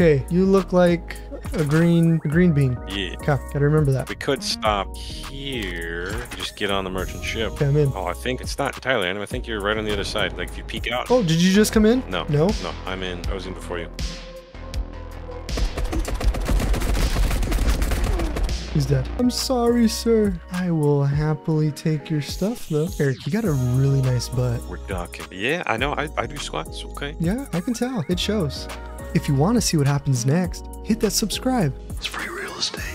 Okay, you look like a green a green bean. Yeah. Okay, gotta remember that. We could stop here. Just get on the merchant ship. Okay, I'm in. Oh, I think it's not entirely. I think you're right on the other side. Like if you peek out. Oh, did you just come in? No. No? No, I'm in. I was in before you. He's dead. I'm sorry, sir. I will happily take your stuff, though. Eric, you got a really nice butt. We're ducking. Yeah, I know. I, I do squats. Okay. Yeah, I can tell. It shows. If you want to see what happens next, hit that subscribe. It's free real estate.